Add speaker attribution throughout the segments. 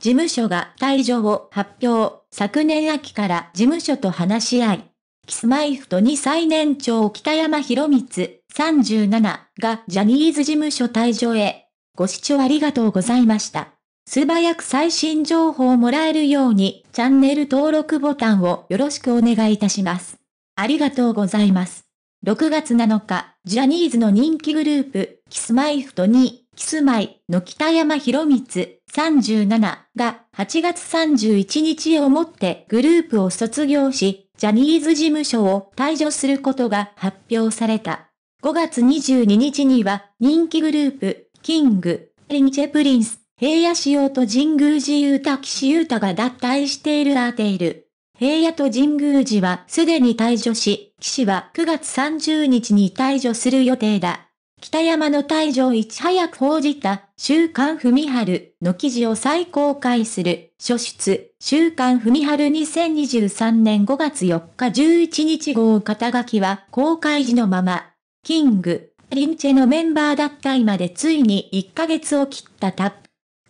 Speaker 1: 事務所が退場を発表。昨年秋から事務所と話し合い。キスマイフと2最年長北山博光37がジャニーズ事務所退場へ。ご視聴ありがとうございました。素早く最新情報をもらえるようにチャンネル登録ボタンをよろしくお願いいたします。ありがとうございます。6月7日、ジャニーズの人気グループ、キスマイフと2、キスマイの北山宏光37が8月31日をもってグループを卒業し、ジャニーズ事務所を退所することが発表された。5月22日には人気グループ、 King & Prince、平野紫耀と神宮寺勇太岸優太が脱退しているアーテイル。平野と神宮寺はすでに退所し、岸は9月30日に退所する予定だ。北山の退場をいち早く報じた、週刊文春の記事を再公開する、書出、週刊文春2023年5月4日11日号肩書きは公開時のまま、キング、リンチェのメンバーだった今でついに1ヶ月を切ったタップ。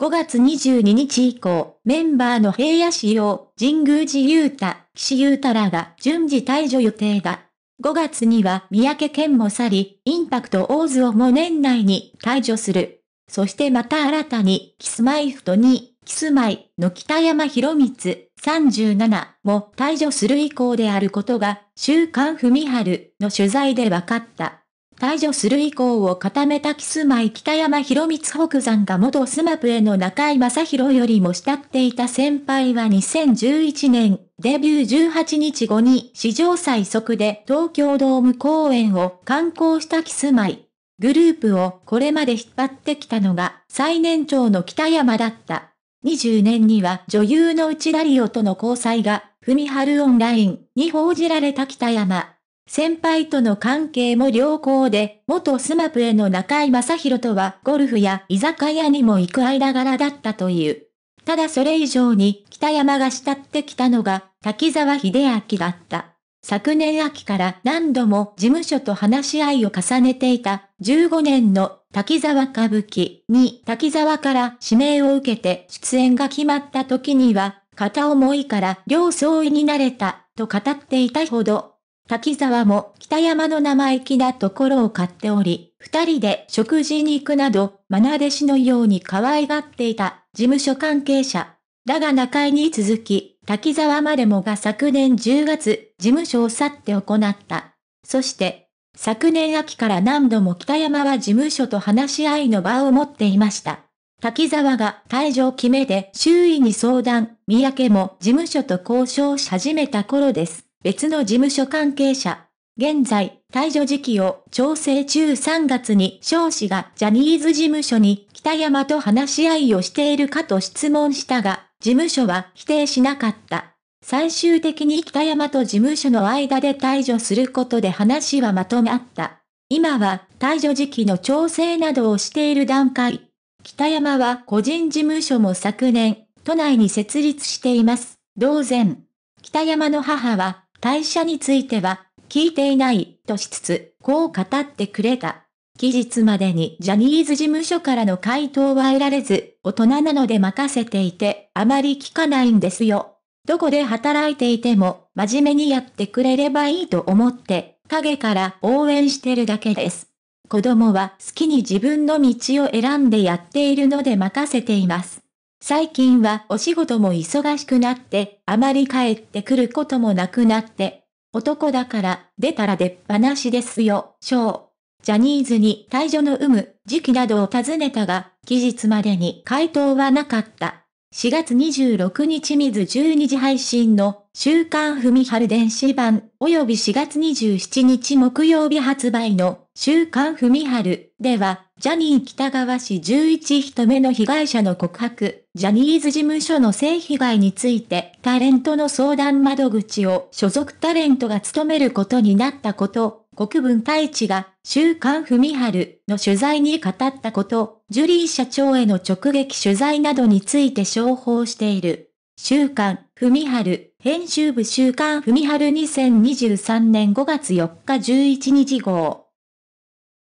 Speaker 1: 5月22日以降、メンバーの平野仕様、神宮寺勇太、岸優太らが順次退場予定だ。5月には三宅健も去り、インパクト大津をも年内に退所する。そしてまた新たに、 Kis-My-Ft2、キスマイの北山宏光37も退所する意向であることが、週刊文春の取材で分かった。退所する意向を固めたキスマイ北山宏光北山が元 SMAPの中居正広よりも慕っていた先輩は2011年、デビュー18日後に史上最速で東京ドーム公演を敢行したキスマイ。グループをこれまで引っ張ってきたのが最年長の北山だった。20年には女優の内田理央との交際が、文春オンラインに報じられた北山。先輩との関係も良好で、元 SMAPの中居正広とはゴルフや居酒屋にも行く間柄だったという。ただそれ以上に北山が慕ってきたのが滝沢秀明だった。昨年秋から何度も事務所と話し合いを重ねていた15年の滝沢歌舞伎に滝沢から指名を受けて出演が決まった時には片思いから両相違になれたと語っていたほど滝沢も北山の生意気なところを買っており、二人で食事に行くなど、愛弟子のように可愛がっていた事務所関係者。だが中井に続き、滝沢までもが昨年10月、事務所を去って行った。そして、昨年秋から何度も北山は事務所と話し合いの場を持っていました。滝沢が退場決めで周囲に相談、三宅も事務所と交渉し始めた頃です。別の事務所関係者。現在、退場時期を調整中3月に少子がジャニーズ事務所に北山と話し合いをしているかと質問したが、事務所は否定しなかった。最終的に北山と事務所の間で退場することで話はまとまった。今は退場時期の調整などをしている段階。北山は個人事務所も昨年、都内に設立しています。同然。北山の母は退社については、聞いていない、としつつ、こう語ってくれた。期日までにジャニーズ事務所からの回答は得られず、大人なので任せていて、あまり聞かないんですよ。どこで働いていても、真面目にやってくれればいいと思って、影から応援してるだけです。子供は好きに自分の道を選んでやっているので任せています。最近はお仕事も忙しくなって、あまり帰ってくることもなくなって、男だから出たら出っ放しですよ、ショー。ジャニーズに退場の有無、時期などを尋ねたが、期日までに回答はなかった。4月26日水12時配信の週刊文春電子版及び4月27日木曜日発売の週刊文春では、ジャニー北川氏11人目の被害者の告白、ジャニーズ事務所の性被害についてタレントの相談窓口を所属タレントが務めることになったこと、国分太一が週刊文春の取材に語ったこと、ジュリー社長への直撃取材などについて商報している。週刊文春編集部週刊文春2023年5月4日11日号。